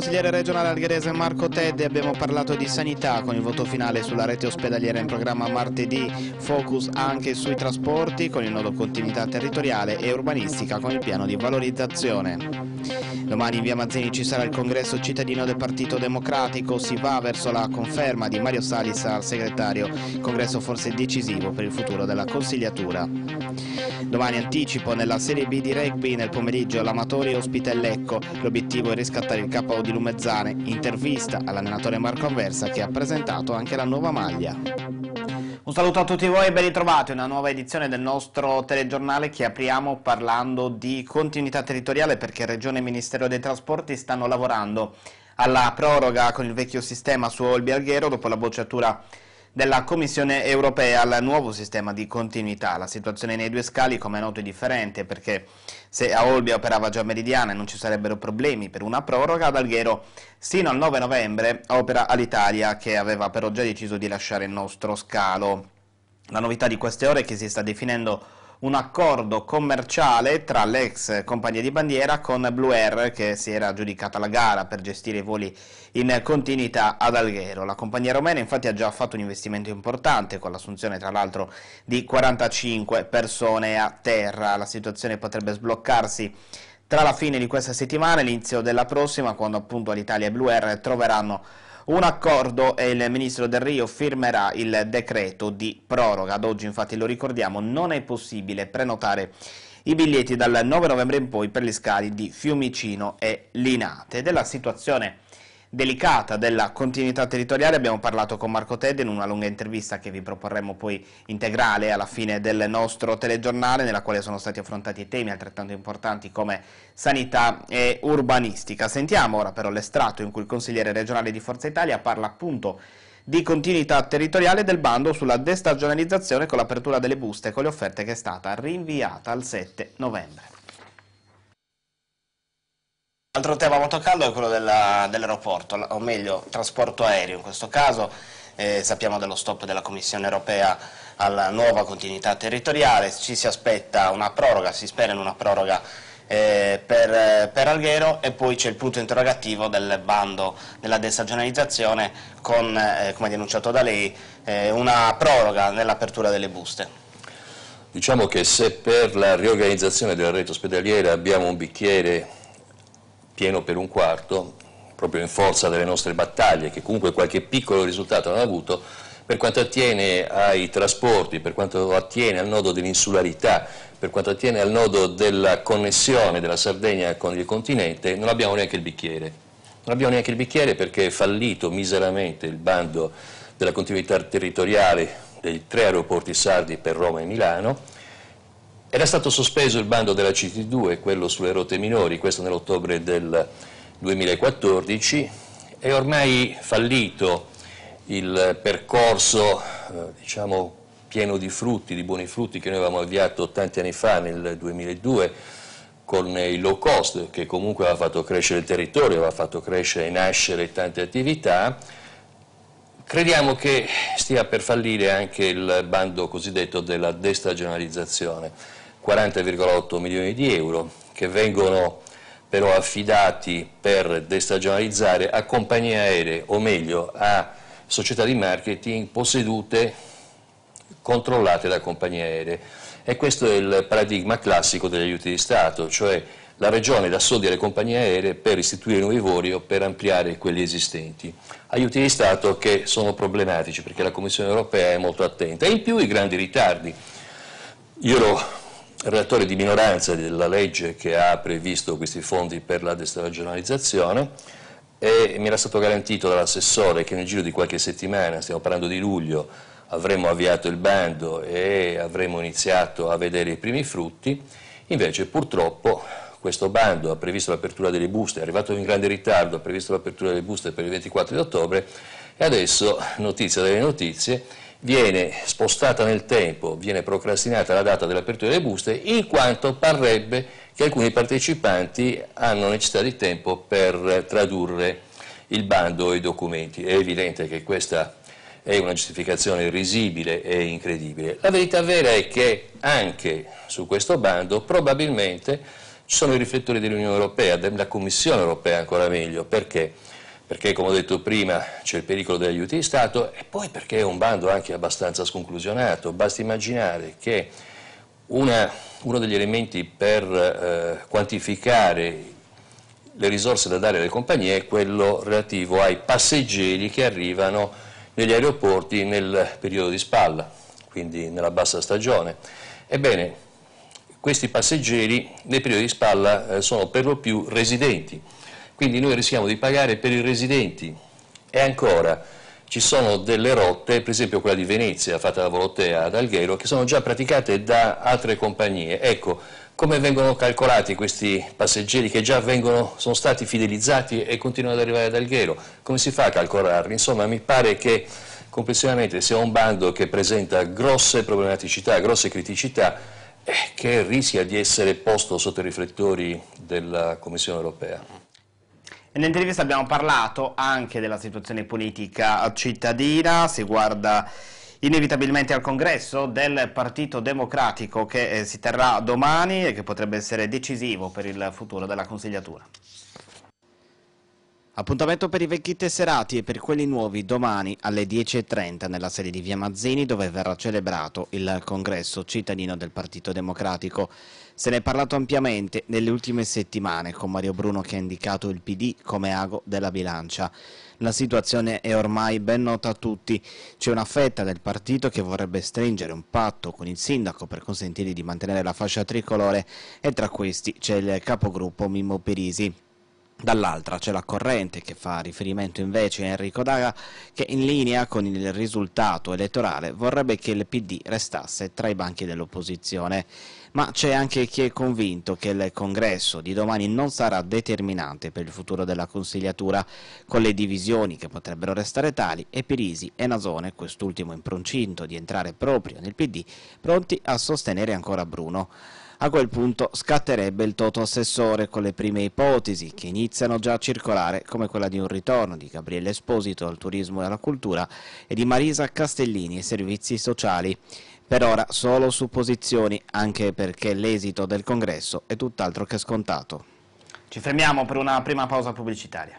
consigliere regionale algherese Marco Tedde, abbiamo parlato di sanità con il voto finale sulla rete ospedaliera in programma martedì, focus anche sui trasporti con il nodo continuità territoriale e urbanistica con il piano di valorizzazione. Domani in via Mazzini ci sarà il congresso cittadino del Partito Democratico, si va verso la conferma di Mario Salis al segretario, congresso forse decisivo per il futuro della consigliatura. Domani anticipo nella Serie B di rugby nel pomeriggio l'Amatori ospita il Lecco, l'obiettivo è riscattare il KO Lumezzane, intervista all'allenatore Marco Anversa che ha presentato anche la nuova maglia. Un saluto a tutti voi e ben ritrovati una nuova edizione del nostro telegiornale che apriamo parlando di continuità territoriale perché Regione e Ministero dei Trasporti stanno lavorando alla proroga con il vecchio sistema su Olbi Alghero dopo la bocciatura della Commissione europea al nuovo sistema di continuità. La situazione nei due scali, come è noto, è differente perché se a Olbia operava già Meridiana non ci sarebbero problemi per una proroga, ad Alghero sino al 9 novembre opera all'Italia che aveva però già deciso di lasciare il nostro scalo. La novità di queste ore è che si sta definendo un accordo commerciale tra l'ex compagnia di bandiera con Blue Air che si era aggiudicata la gara per gestire i voli in continuità ad Alghero. La compagnia romena infatti ha già fatto un investimento importante con l'assunzione tra l'altro di 45 persone a terra. La situazione potrebbe sbloccarsi tra la fine di questa settimana e l'inizio della prossima quando appunto l'Italia e Blue Air troveranno un accordo e il Ministro Del Rio firmerà il decreto di proroga. Ad oggi, infatti, lo ricordiamo, non è possibile prenotare i biglietti dal 9 novembre in poi per gli scali di Fiumicino e Linate. Della situazione delicata della continuità territoriale abbiamo parlato con Marco Tedde in una lunga intervista che vi proporremo poi integrale alla fine del nostro telegiornale nella quale sono stati affrontati temi altrettanto importanti come sanità e urbanistica. Sentiamo ora però l'estratto in cui il consigliere regionale di Forza Italia parla appunto di continuità territoriale del bando sulla destagionalizzazione con l'apertura delle buste con le offerte che è stata rinviata al 7 novembre. Altro tema molto caldo è quello dell'aeroporto, dell o meglio trasporto aereo in questo caso. Eh, sappiamo dello stop della Commissione europea alla nuova continuità territoriale, ci si aspetta una proroga, si spera in una proroga eh, per, per, Alghero e poi c'è il punto interrogativo del bando della destagionalizzazione con, eh, come denunciato da lei, eh, una proroga nell'apertura delle buste. Diciamo che se per la riorganizzazione della rete ospedaliera abbiamo un bicchiere pieno per un quarto, proprio in forza delle nostre battaglie, che comunque qualche piccolo risultato hanno avuto, per quanto attiene ai trasporti, per quanto attiene al nodo dell'insularità, per quanto attiene al nodo della connessione della Sardegna con il continente, non abbiamo neanche il bicchiere. Non abbiamo neanche il bicchiere perché è fallito miseramente il bando della continuità territoriale dei tre aeroporti sardi per Roma e Milano, era stato sospeso il bando della CT2, quello sulle rotte minori, questo nell'ottobre del 2014, è ormai fallito il percorso eh, diciamo, pieno di frutti, di buoni frutti che noi avevamo avviato tanti anni fa, nel 2002, con il low cost che comunque aveva fatto crescere il territorio, aveva fatto crescere e nascere tante attività. Crediamo che stia per fallire anche il bando cosiddetto della destagionalizzazione 40,8 milioni di euro che vengono però affidati per destagionalizzare a compagnie aeree, o meglio a società di marketing possedute, controllate da compagnie aeree. E questo è il paradigma classico degli aiuti di Stato, cioè la Regione dà soldi alle compagnie aeree per istituire nuovi voli o per ampliare quelli esistenti. Aiuti di Stato che sono problematici perché la Commissione europea è molto attenta. E in più i grandi ritardi. Io ero relatore di minoranza della legge che ha previsto questi fondi per la destagionalizzazione e mi era stato garantito dall'assessore che nel giro di qualche settimana, stiamo parlando di luglio, avremmo avviato il bando e avremmo iniziato a vedere i primi frutti, invece purtroppo questo bando ha previsto l'apertura delle buste, è arrivato in grande ritardo, ha previsto l'apertura delle buste per il 24 di ottobre e adesso, notizia delle notizie, viene spostata nel tempo, viene procrastinata la data dell'apertura delle buste, in quanto parrebbe che alcuni partecipanti hanno necessità di tempo per tradurre il bando e i documenti. È evidente che questa è una giustificazione risibile e incredibile. La verità vera è che anche su questo bando probabilmente ci sono i riflettori dell'Unione Europea, della Commissione Europea ancora meglio, perché? Perché come ho detto prima c'è il pericolo degli aiuti di Stato e poi perché è un bando anche abbastanza sconclusionato, basti immaginare che una, uno degli elementi per eh, quantificare le risorse da dare alle compagnie è quello relativo ai passeggeri che arrivano negli aeroporti nel periodo di spalla, quindi nella bassa stagione. Ebbene, questi passeggeri nei periodi di spalla eh, sono per lo più residenti, quindi noi rischiamo di pagare per i residenti e ancora ci sono delle rotte, per esempio quella di Venezia fatta da Volotea ad Alghero, che sono già praticate da altre compagnie. Ecco, come vengono calcolati questi passeggeri che già vengono, sono stati fidelizzati e continuano ad arrivare ad Alghero? Come si fa a calcolarli? Insomma, mi pare che complessivamente sia un bando che presenta grosse problematicità, grosse criticità eh, che rischia di essere posto sotto i riflettori della Commissione europea. Nell'intervista abbiamo parlato anche della situazione politica cittadina, si guarda inevitabilmente al congresso del Partito Democratico che eh, si terrà domani e che potrebbe essere decisivo per il futuro della consigliatura. Appuntamento per i vecchi tesserati e per quelli nuovi domani alle 10.30 nella sede di Via Mazzini dove verrà celebrato il congresso cittadino del Partito Democratico. Se ne è parlato ampiamente nelle ultime settimane con Mario Bruno che ha indicato il PD come ago della bilancia. La situazione è ormai ben nota a tutti. C'è una fetta del partito che vorrebbe stringere un patto con il sindaco per consentirgli di mantenere la fascia tricolore e tra questi c'è il capogruppo Mimmo Perisi. Dall'altra c'è la corrente che fa riferimento invece a Enrico Daga che in linea con il risultato elettorale vorrebbe che il PD restasse tra i banchi dell'opposizione. Ma c'è anche chi è convinto che il congresso di domani non sarà determinante per il futuro della consigliatura, con le divisioni che potrebbero restare tali e Pirisi e Nasone, quest'ultimo in procinto di entrare proprio nel PD, pronti a sostenere ancora Bruno. A quel punto scatterebbe il toto assessore con le prime ipotesi che iniziano già a circolare come quella di un ritorno di Gabriele Esposito al turismo e alla cultura e di Marisa Castellini ai servizi sociali. Per ora solo supposizioni, anche perché l'esito del congresso è tutt'altro che scontato. Ci fermiamo per una prima pausa pubblicitaria.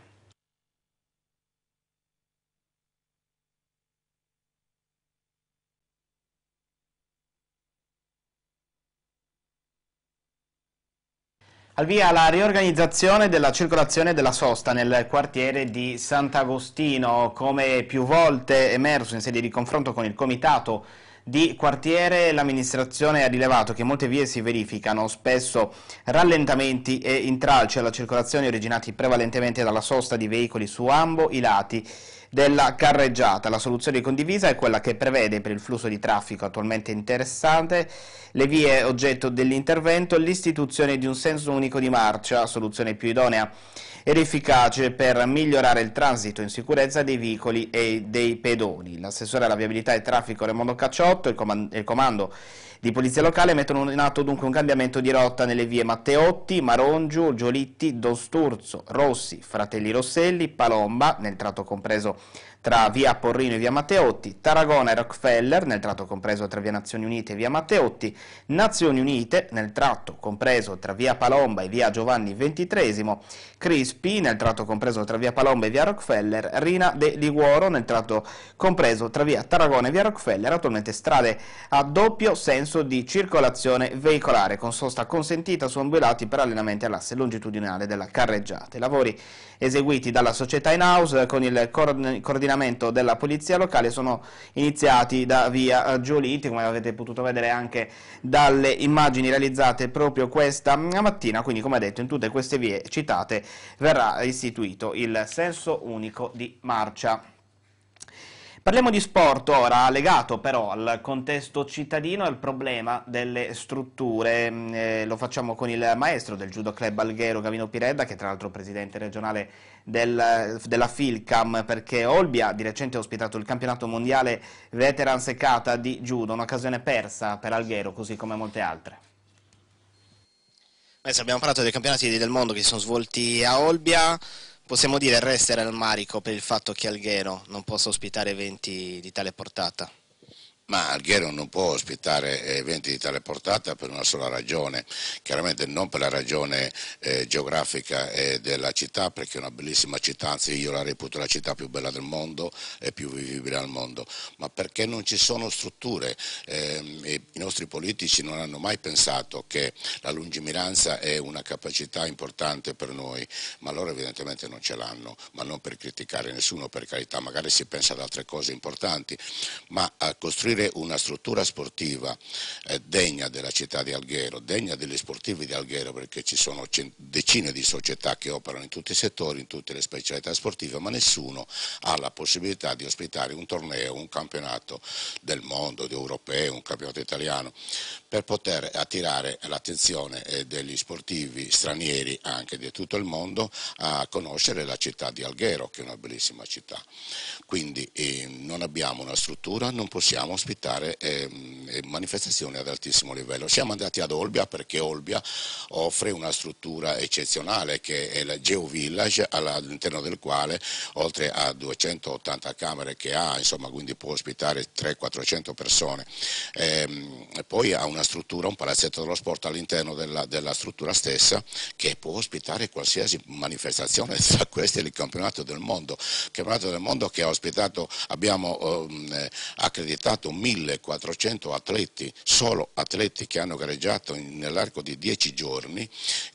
Al via la riorganizzazione della circolazione della sosta nel quartiere di Sant'Agostino, come più volte emerso in sede di confronto con il comitato di quartiere l'amministrazione ha rilevato che molte vie si verificano spesso rallentamenti e intralci alla circolazione originati prevalentemente dalla sosta di veicoli su ambo i lati della carreggiata. La soluzione condivisa è quella che prevede per il flusso di traffico attualmente interessante le vie oggetto dell'intervento l'istituzione di un senso unico di marcia, soluzione più idonea ed efficace per migliorare il transito in sicurezza dei veicoli e dei pedoni. L'assessore alla viabilità e traffico Raimondo Cacciotto e il comando di polizia locale mettono in atto dunque un cambiamento di rotta nelle vie Matteotti, Marongiu, Giolitti, Dosturzo, Rossi, Fratelli Rosselli, Palomba, nel tratto compreso tra via Porrino e via Matteotti, Tarragona e Rockefeller nel tratto compreso tra via Nazioni Unite e via Matteotti, Nazioni Unite nel tratto compreso tra via Palomba e via Giovanni XXIII, Crispi nel tratto compreso tra via Palomba e via Rockefeller, Rina de Liguoro nel tratto compreso tra via Tarragona e via Rockefeller, attualmente strade a doppio senso di circolazione veicolare con sosta consentita su ambulati parallelamente all'asse longitudinale della carreggiata. I lavori eseguiti dalla società in house con il coordinamento della polizia locale sono iniziati da via Gioliti, come avete potuto vedere anche dalle immagini realizzate proprio questa mattina, quindi come detto in tutte queste vie citate verrà istituito il senso unico di marcia. Parliamo di sport ora, legato però al contesto cittadino e al problema delle strutture. Mm, eh, lo facciamo con il maestro del Judo Club Alghero, Gavino Piredda, che è tra l'altro presidente regionale del, della Filcam, perché Olbia di recente ha ospitato il campionato mondiale Veterans e Kata di Judo, un'occasione persa per Alghero, così come molte altre. Adesso abbiamo parlato dei campionati del mondo che si sono svolti a Olbia, possiamo dire era il marico per il fatto che Alghero non possa ospitare eventi di tale portata? Ma Alghero non può ospitare eventi di tale portata per una sola ragione, chiaramente non per la ragione eh, geografica eh, della città, perché è una bellissima città, anzi io la reputo la città più bella del mondo e più vivibile al mondo, ma perché non ci sono strutture? Eh, i nostri politici non hanno mai pensato che la lungimiranza è una capacità importante per noi, ma loro evidentemente non ce l'hanno, ma non per criticare nessuno, per carità, magari si pensa ad altre cose importanti, ma a costruire costruire una struttura sportiva eh, degna della città di Alghero, degna degli sportivi di Alghero perché ci sono decine di società che operano in tutti i settori, in tutte le specialità sportive, ma nessuno ha la possibilità di ospitare un torneo, un campionato del mondo, di europeo, un campionato italiano, per poter attirare l'attenzione eh, degli sportivi stranieri anche di tutto il mondo a conoscere la città di Alghero, che è una bellissima città. Quindi eh, non abbiamo una struttura, non possiamo ospitare eh, manifestazioni ad altissimo livello. Siamo andati ad Olbia perché Olbia offre una struttura eccezionale che è la Geo Village all'interno del quale oltre a 280 camere che ha, insomma, quindi può ospitare 300-400 persone, ehm, poi ha una struttura, un palazzetto dello sport all'interno della, della struttura stessa che può ospitare qualsiasi manifestazione, tra queste il campionato del mondo, campionato del mondo che ha ospitato, abbiamo ehm, accreditato 1400 atleti, solo atleti che hanno gareggiato nell'arco di 10 giorni,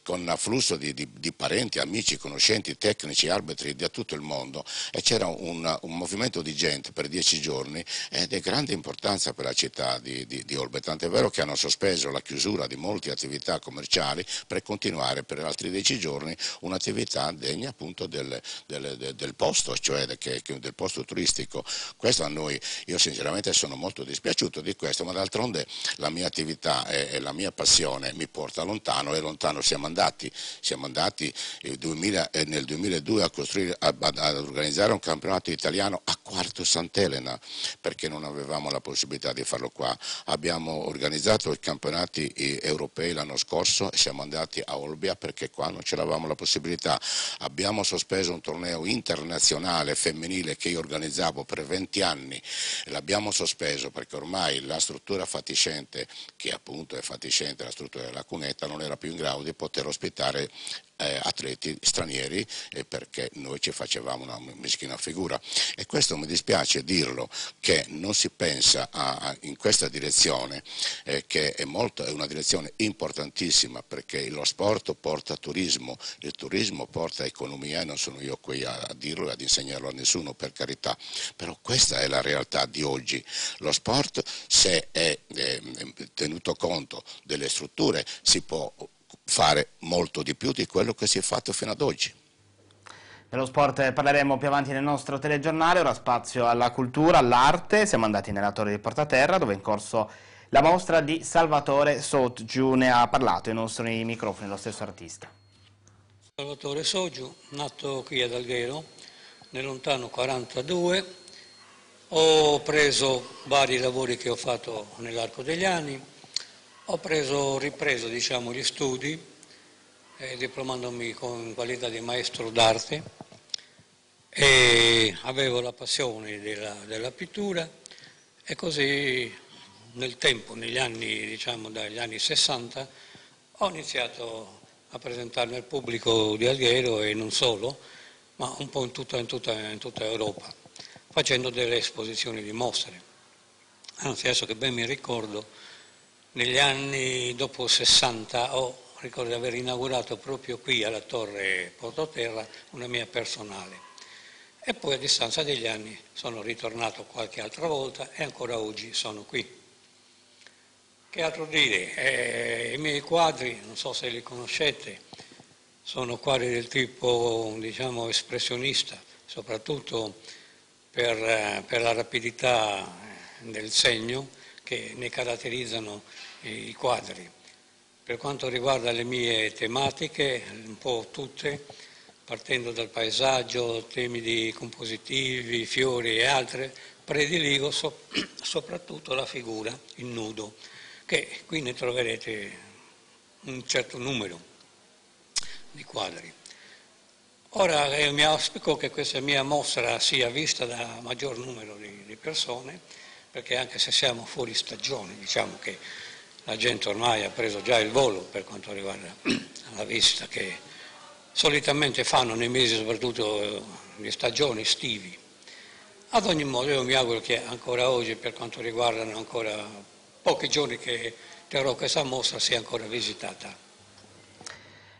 con afflusso di, di, di, parenti, amici, conoscenti, tecnici, arbitri da tutto il mondo e c'era un, un, movimento di gente per 10 giorni ed è grande importanza per la città di, di, di Olbe, tant'è vero che hanno sospeso la chiusura di molte attività commerciali per continuare per altri 10 giorni un'attività degna appunto del, del, del posto, cioè del posto turistico. Questo a noi, io sinceramente sono molto molto dispiaciuto di questo, ma d'altronde la mia attività e, e, la mia passione mi porta lontano e lontano siamo andati. Siamo andati 2000, eh, nel 2002 a a, ad organizzare un campionato italiano a Quarto Sant'Elena, perché non avevamo la possibilità di farlo qua. Abbiamo organizzato i campionati eh, europei l'anno scorso e siamo andati a Olbia perché qua non ce l'avevamo la possibilità. Abbiamo sospeso un torneo internazionale femminile che io organizzavo per 20 anni, l'abbiamo sospeso preso perché ormai la struttura fatiscente, che appunto è fatiscente la struttura della cunetta, non era più in grado di poter ospitare eh, atleti stranieri eh, perché noi ci facevamo una meschina figura. E questo mi dispiace dirlo che non si pensa a, a, in questa direzione eh, che è, molto, è, una direzione importantissima perché lo sport porta turismo, il turismo porta economia e non sono io qui a, a dirlo e ad insegnarlo a nessuno per carità, però questa è la realtà di oggi, lo sport se è tenuto conto delle strutture si può fare molto di più di quello che si è fatto fino ad oggi. Dello sport parleremo più avanti nel nostro telegiornale, ora spazio alla cultura, all'arte, siamo andati nella torre di Portaterra dove è in corso la mostra di Salvatore Sotgiu, ne ha parlato ai nostri microfoni lo stesso artista. Salvatore Sotgiu, nato qui ad Alghero nel lontano 42, ho preso vari lavori che ho fatto nell'arco degli anni, ho preso, ripreso diciamo, gli studi, eh, diplomandomi con qualità di maestro d'arte e avevo la passione della, della, pittura e così nel tempo, negli anni, diciamo dagli anni 60, ho iniziato a presentarmi al pubblico di Alghero e non solo, ma un po' in tutta, in tutta, in tutta Europa, facendo delle esposizioni di mostre. Anzi, adesso che ben mi ricordo, negli anni dopo 60 ho, ricordo di aver inaugurato proprio qui alla Torre Portoterra una mia personale. E poi a distanza degli anni sono ritornato qualche altra volta e ancora oggi sono qui. Che altro dire? Eh, I miei quadri, non so se li conoscete, sono quadri del tipo diciamo, espressionista, soprattutto per, eh, per la rapidità del segno che ne caratterizzano i quadri. Per quanto riguarda le mie tematiche, un po' tutte, partendo dal paesaggio, temi di compositivi, fiori e altre, prediligo so, soprattutto la figura, il nudo, che qui ne troverete un certo numero di quadri. Ora eh, mi auspico che questa mia mostra sia vista da maggior numero di, di persone, perché anche se siamo fuori stagione, diciamo che la gente ormai ha preso già il volo per quanto riguarda la visita che solitamente fanno nei mesi soprattutto di stagione estivi. Ad ogni modo io mi auguro che ancora oggi, per quanto riguardano ancora pochi giorni che terrò questa mostra, sia ancora visitata.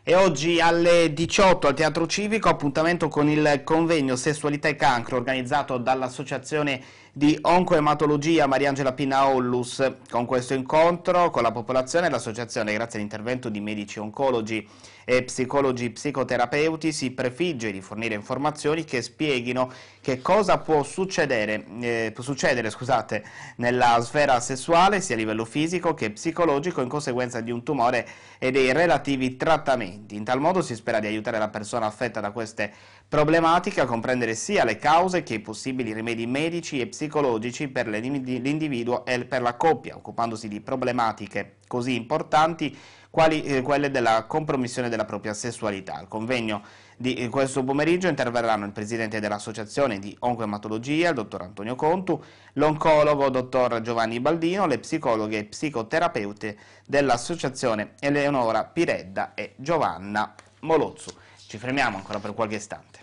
E oggi alle 18 al Teatro Civico appuntamento con il convegno Sessualità e Cancro organizzato dall'Associazione di Oncoematologia Mariangela Pina Ollus. Con questo incontro con la popolazione l'associazione, grazie all'intervento di medici oncologi e psicologi psicoterapeuti, si prefigge di fornire informazioni che spieghino che cosa può succedere, eh, può succedere scusate, nella sfera sessuale sia a livello fisico che psicologico in conseguenza di un tumore e dei relativi trattamenti. In tal modo si spera di aiutare la persona affetta da queste problematiche a comprendere sia le cause che i possibili rimedi medici e psicologici per l'individuo e per la coppia, occupandosi di problematiche così importanti quali eh, quelle della compromissione della propria sessualità. Al convegno di eh, questo pomeriggio interverranno il presidente dell'Associazione di Oncoematologia, il dottor Antonio Contu, l'oncologo dottor Giovanni Baldino, le psicologhe e psicoterapeute dell'Associazione Eleonora Piredda e Giovanna Molozzu. Ci fermiamo ancora per qualche istante.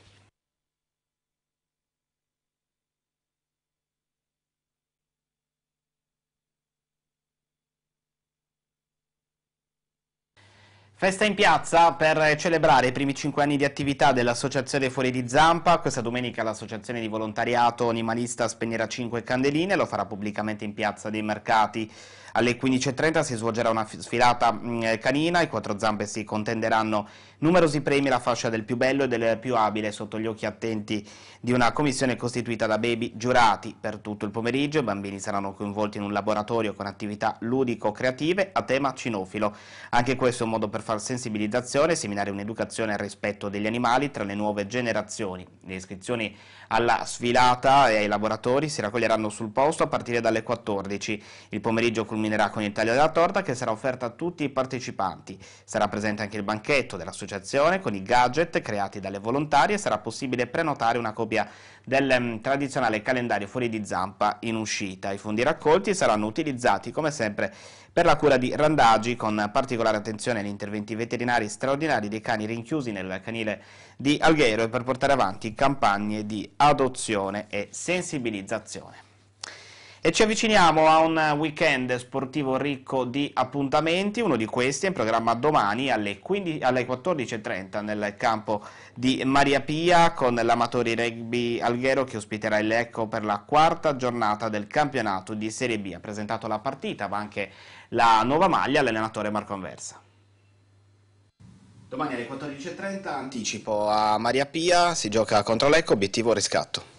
Festa in piazza per celebrare i primi cinque anni di attività dell'Associazione Fuori di Zampa. Questa domenica l'Associazione di Volontariato Animalista spegnerà cinque candeline e lo farà pubblicamente in piazza dei mercati. Alle 15.30 si svolgerà una sfilata mm, canina, i quattro zampe si contenderanno numerosi premi alla fascia del più bello e del più abile sotto gli occhi attenti di una commissione costituita da baby giurati per tutto il pomeriggio. I bambini saranno coinvolti in un laboratorio con attività ludico-creative a tema cinofilo. Anche questo è un modo per far sensibilizzazione, seminare un'educazione al rispetto degli animali tra le nuove generazioni. Le iscrizioni alla sfilata e ai laboratori si raccoglieranno sul posto a partire dalle 14. Il pomeriggio culminerà con il taglio della torta che sarà offerta a tutti i partecipanti. Sarà presente anche il banchetto dell'associazione con i gadget creati dalle volontarie e sarà possibile prenotare una copia del um, tradizionale calendario fuori di zampa in uscita. I fondi raccolti saranno utilizzati come sempre per la cura di randagi con particolare attenzione agli interventi veterinari straordinari dei cani rinchiusi nel canile di Alghero e per portare avanti campagne di adozione e sensibilizzazione. E ci avviciniamo a un weekend sportivo ricco di appuntamenti, uno di questi è in programma domani alle, alle 14.30 nel campo di Maria Pia con l'Amatori Rugby Alghero che ospiterà il Lecco per la quarta giornata del campionato di Serie B. Ha presentato la partita, ma anche la nuova maglia all'allenatore Marco Anversa. Domani alle 14.30 anticipo a Maria Pia, si gioca contro Lecco, obiettivo riscatto.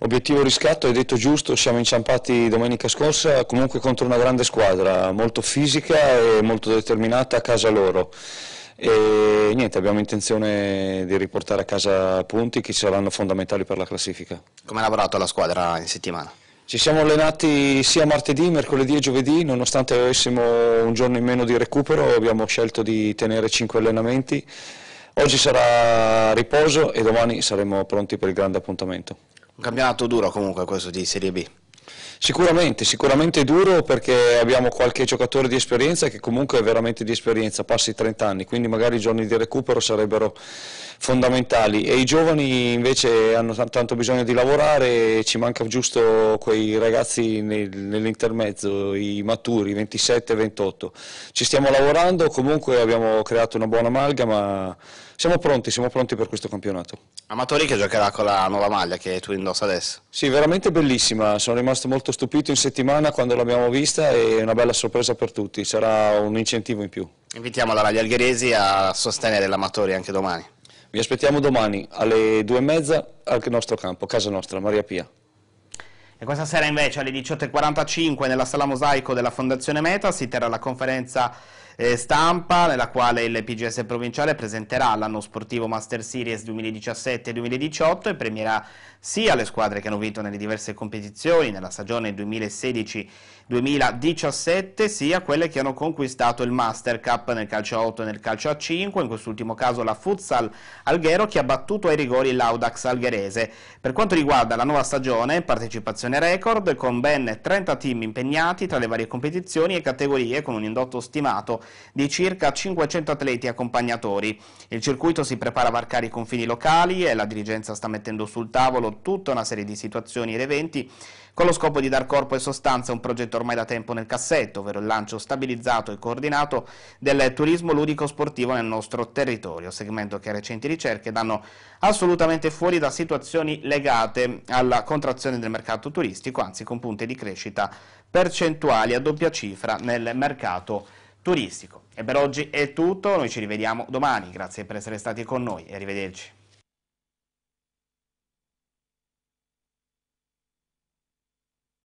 Obiettivo riscatto, hai detto giusto, siamo inciampati domenica scorsa comunque contro una grande squadra, molto fisica e molto determinata a casa loro. E niente, abbiamo intenzione di riportare a casa punti che saranno fondamentali per la classifica. Come ha lavorato la squadra in settimana? Ci siamo allenati sia martedì, mercoledì e giovedì, nonostante avessimo un giorno in meno di recupero abbiamo scelto di tenere 5 allenamenti. Oggi sarà riposo e domani saremo pronti per il grande appuntamento. Un campionato duro comunque questo di Serie B. Sicuramente, sicuramente duro perché abbiamo qualche giocatore di esperienza che comunque è veramente di esperienza, passi 30 anni, quindi magari i giorni di recupero sarebbero fondamentali e i giovani invece hanno tanto bisogno di lavorare e ci manca giusto quei ragazzi nell'intermezzo, i maturi, 27-28. Ci stiamo lavorando, comunque abbiamo creato una buona amalgama siamo pronti, siamo pronti per questo campionato. Amatori che giocherà con la nuova maglia che tu indossi adesso. Sì, veramente bellissima, sono rimasto molto stupito in settimana quando l'abbiamo vista e una bella sorpresa per tutti, sarà un incentivo in più. Invitiamo allora gli algheresi a sostenere l'Amatori anche domani. Vi aspettiamo domani alle due e mezza al nostro campo, casa nostra, Maria Pia. E questa sera invece alle 18.45 nella sala mosaico della Fondazione Meta si terrà la conferenza eh, stampa nella quale il PGS provinciale presenterà l'anno sportivo Master Series 2017-2018 e premierà sia le squadre che hanno vinto nelle diverse competizioni nella stagione 2016-2017 sia quelle che hanno conquistato il Master Cup nel calcio a 8 e nel calcio a 5, in quest'ultimo caso la Futsal Alghero che ha battuto ai rigori l'Audax Algherese. Per quanto riguarda la nuova stagione, partecipazione record con ben 30 team impegnati tra le varie competizioni e categorie con un indotto stimato di circa 500 atleti accompagnatori. Il circuito si prepara a varcare i confini locali e la dirigenza sta mettendo sul tavolo tutta una serie di situazioni ed eventi con lo scopo di dar corpo e sostanza a un progetto ormai da tempo nel cassetto, ovvero il lancio stabilizzato e coordinato del turismo ludico sportivo nel nostro territorio, segmento che recenti ricerche danno assolutamente fuori da situazioni legate alla contrazione del mercato turistico, anzi con punte di crescita percentuali a doppia cifra nel mercato turistico. E per oggi è tutto, noi ci rivediamo domani, grazie per essere stati con noi e arrivederci.